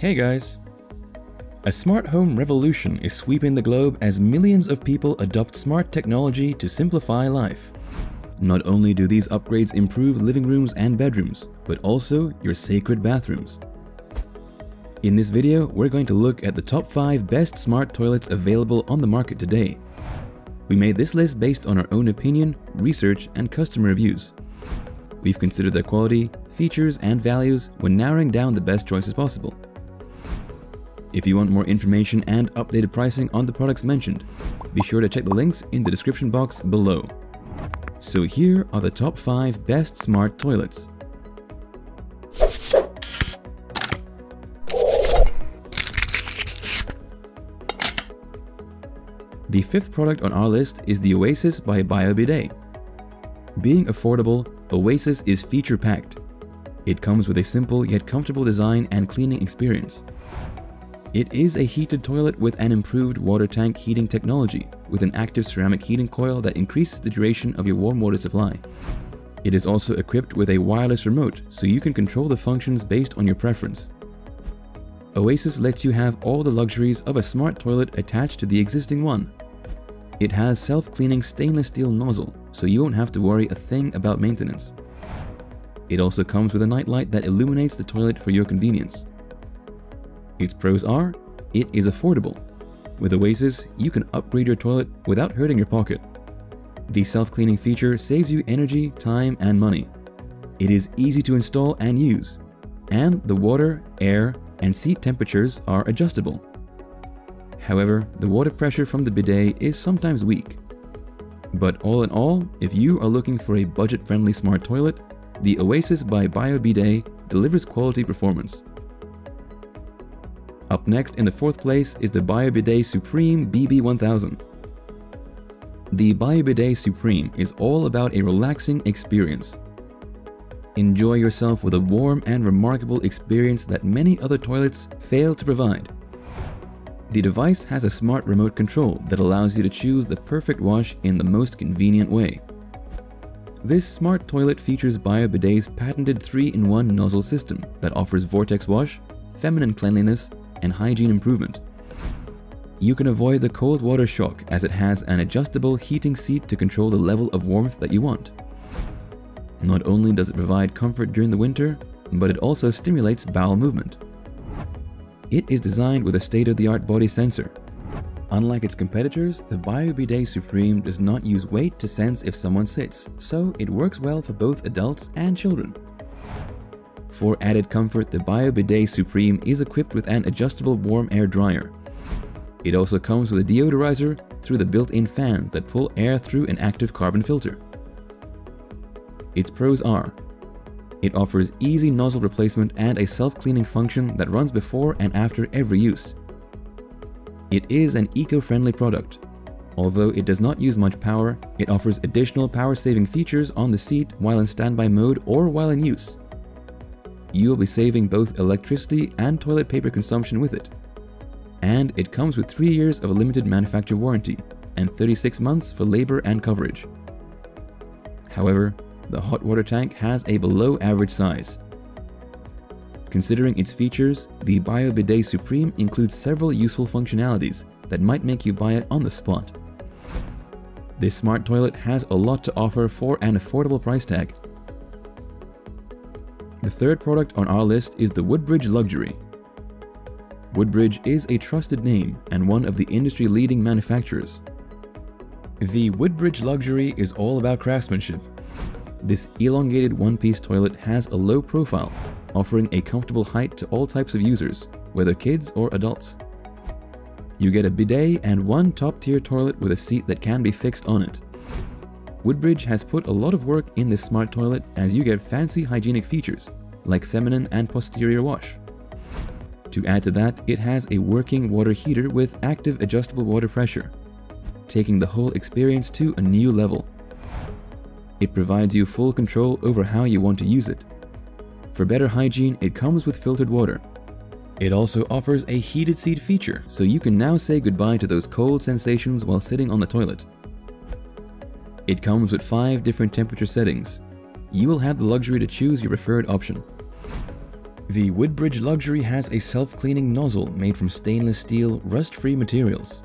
Hey guys! A smart home revolution is sweeping the globe as millions of people adopt smart technology to simplify life. Not only do these upgrades improve living rooms and bedrooms, but also your sacred bathrooms. In this video, we're going to look at the top 5 best smart toilets available on the market today. We made this list based on our own opinion, research, and customer reviews. We've considered their quality, features, and values when narrowing down the best choices possible. If you want more information and updated pricing on the products mentioned, be sure to check the links in the description box below. So here are the top 5 best smart toilets. The fifth product on our list is the Oasis by BioBidet. Being affordable, Oasis is feature-packed. It comes with a simple yet comfortable design and cleaning experience. It is a heated toilet with an improved water tank heating technology, with an active ceramic heating coil that increases the duration of your warm water supply. It is also equipped with a wireless remote, so you can control the functions based on your preference. Oasis lets you have all the luxuries of a smart toilet attached to the existing one. It has self-cleaning stainless steel nozzle, so you won't have to worry a thing about maintenance. It also comes with a nightlight that illuminates the toilet for your convenience. Its pros are, it is affordable. With Oasis, you can upgrade your toilet without hurting your pocket. The self-cleaning feature saves you energy, time, and money. It is easy to install and use. And the water, air, and seat temperatures are adjustable. However, the water pressure from the bidet is sometimes weak. But all in all, if you are looking for a budget-friendly smart toilet, the Oasis by BioBidet delivers quality performance. Up next in the fourth place is the BioBidet Supreme BB1000. The BioBidet Supreme is all about a relaxing experience. Enjoy yourself with a warm and remarkable experience that many other toilets fail to provide. The device has a smart remote control that allows you to choose the perfect wash in the most convenient way. This smart toilet features BioBidet's patented 3-in-1 nozzle system that offers vortex wash, feminine cleanliness, and hygiene improvement. You can avoid the cold water shock as it has an adjustable heating seat to control the level of warmth that you want. Not only does it provide comfort during the winter, but it also stimulates bowel movement. It is designed with a state-of-the-art body sensor. Unlike its competitors, the BioBidet Supreme does not use weight to sense if someone sits, so it works well for both adults and children. For added comfort, the BioBidet Supreme is equipped with an adjustable warm air dryer. It also comes with a deodorizer through the built-in fans that pull air through an active carbon filter. Its pros are it offers easy nozzle replacement and a self-cleaning function that runs before and after every use. It is an eco-friendly product. Although it does not use much power, it offers additional power-saving features on the seat while in standby mode or while in use you will be saving both electricity and toilet paper consumption with it. And it comes with 3 years of a limited manufacturer warranty and 36 months for labor and coverage. However, the hot water tank has a below average size. Considering its features, the BioBidet Supreme includes several useful functionalities that might make you buy it on the spot. This smart toilet has a lot to offer for an affordable price tag the third product on our list is the Woodbridge Luxury. Woodbridge is a trusted name and one of the industry-leading manufacturers. The Woodbridge Luxury is all about craftsmanship. This elongated one-piece toilet has a low profile, offering a comfortable height to all types of users, whether kids or adults. You get a bidet and one top-tier toilet with a seat that can be fixed on it. Woodbridge has put a lot of work in this smart toilet as you get fancy hygienic features, like feminine and posterior wash. To add to that, it has a working water heater with active adjustable water pressure, taking the whole experience to a new level. It provides you full control over how you want to use it. For better hygiene, it comes with filtered water. It also offers a heated seat feature, so you can now say goodbye to those cold sensations while sitting on the toilet. It comes with 5 different temperature settings. You will have the luxury to choose your preferred option. The Woodbridge Luxury has a self-cleaning nozzle made from stainless steel, rust-free materials.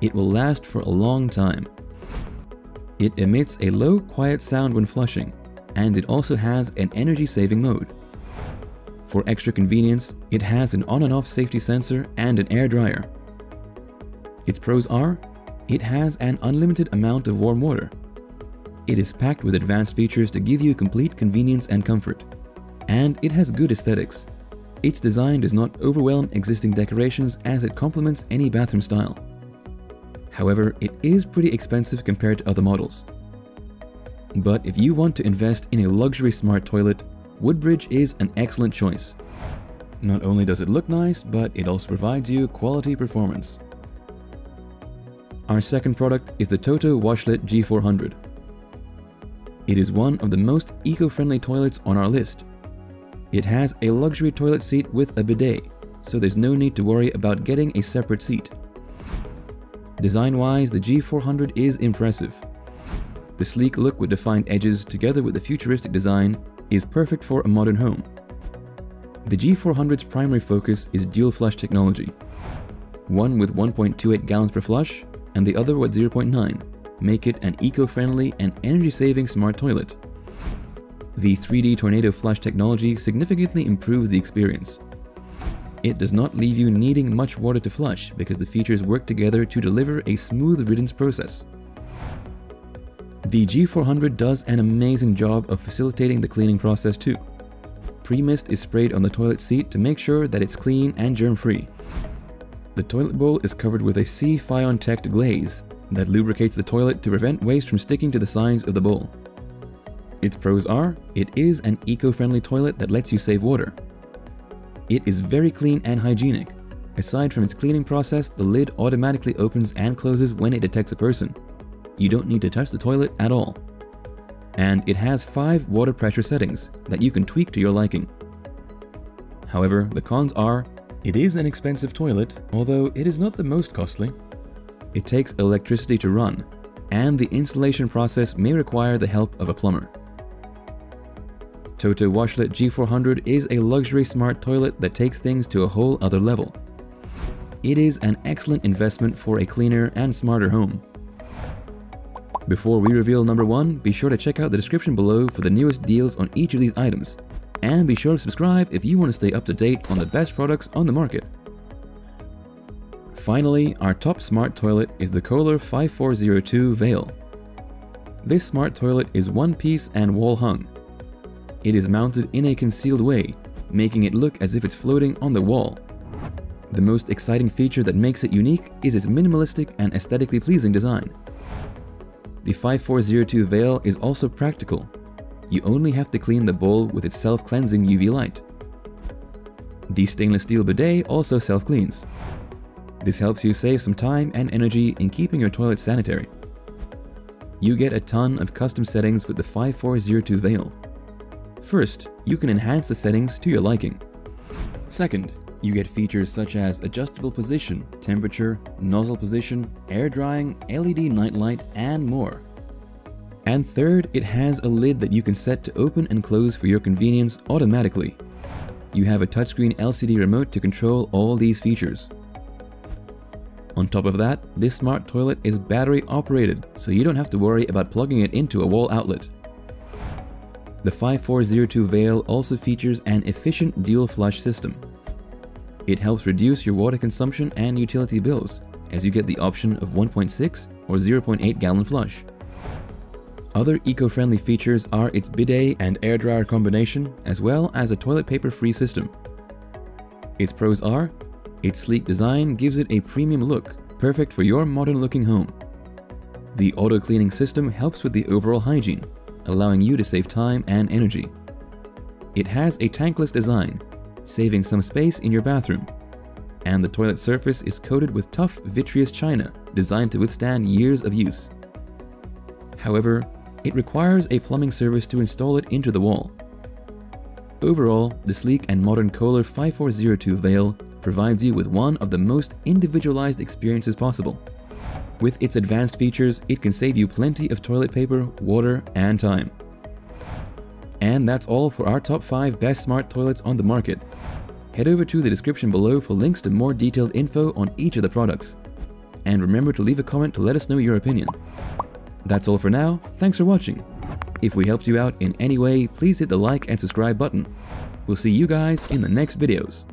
It will last for a long time. It emits a low, quiet sound when flushing, and it also has an energy-saving mode. For extra convenience, it has an on and off safety sensor and an air dryer. Its pros are, it has an unlimited amount of warm water. It is packed with advanced features to give you complete convenience and comfort. And it has good aesthetics. Its design does not overwhelm existing decorations as it complements any bathroom style. However, it is pretty expensive compared to other models. But if you want to invest in a luxury smart toilet, Woodbridge is an excellent choice. Not only does it look nice, but it also provides you quality performance. Our second product is the Toto Washlet G400. It is one of the most eco-friendly toilets on our list. It has a luxury toilet seat with a bidet, so there's no need to worry about getting a separate seat. Design-wise, the G400 is impressive. The sleek look with defined edges together with the futuristic design is perfect for a modern home. The G400's primary focus is dual flush technology, one with 1.28 gallons per flush and the other with 0.9, make it an eco-friendly and energy-saving smart toilet. The 3D Tornado Flush technology significantly improves the experience, it does not leave you needing much water to flush because the features work together to deliver a smooth riddance process. The G400 does an amazing job of facilitating the cleaning process too. Pre-mist is sprayed on the toilet seat to make sure that it's clean and germ-free. The toilet bowl is covered with a CeFiONtect glaze that lubricates the toilet to prevent waste from sticking to the sides of the bowl. Its pros are, it is an eco-friendly toilet that lets you save water. It is very clean and hygienic. Aside from its cleaning process, the lid automatically opens and closes when it detects a person. You don't need to touch the toilet at all. And it has 5 water pressure settings that you can tweak to your liking. However, the cons are, it is an expensive toilet, although it is not the most costly. It takes electricity to run, and the installation process may require the help of a plumber. Toto Washlet G400 is a luxury smart toilet that takes things to a whole other level. It is an excellent investment for a cleaner and smarter home. Before we reveal number 1, be sure to check out the description below for the newest deals on each of these items. And be sure to subscribe if you want to stay up to date on the best products on the market. Finally, our top smart toilet is the Kohler 5402 Veil. This smart toilet is one piece and wall hung, it is mounted in a concealed way, making it look as if it's floating on the wall. The most exciting feature that makes it unique is its minimalistic and aesthetically pleasing design. The 5402 Veil is also practical. You only have to clean the bowl with its self-cleansing UV light. The stainless steel bidet also self-cleans. This helps you save some time and energy in keeping your toilet sanitary. You get a ton of custom settings with the 5402 Veil. First, you can enhance the settings to your liking. Second, you get features such as adjustable position, temperature, nozzle position, air drying, LED nightlight, and more. And third, it has a lid that you can set to open and close for your convenience automatically. You have a touchscreen LCD remote to control all these features. On top of that, this smart toilet is battery operated, so you don't have to worry about plugging it into a wall outlet. The 5402 Veil also features an efficient dual flush system. It helps reduce your water consumption and utility bills, as you get the option of 1.6 or 0.8 gallon flush. Other eco-friendly features are its bidet and air dryer combination, as well as a toilet paper-free system. Its pros are, its sleek design gives it a premium look, perfect for your modern-looking home. The auto-cleaning system helps with the overall hygiene, allowing you to save time and energy. It has a tankless design, saving some space in your bathroom. And the toilet surface is coated with tough vitreous china designed to withstand years of use. However, it requires a plumbing service to install it into the wall. Overall, the sleek and modern Kohler 5402 Veil provides you with one of the most individualized experiences possible. With its advanced features, it can save you plenty of toilet paper, water, and time. And that's all for our top 5 best smart toilets on the market. Head over to the description below for links to more detailed info on each of the products. And remember to leave a comment to let us know your opinion. That's all for now, thanks for watching. If we helped you out in any way, please hit the like and subscribe button. We'll see you guys in the next videos.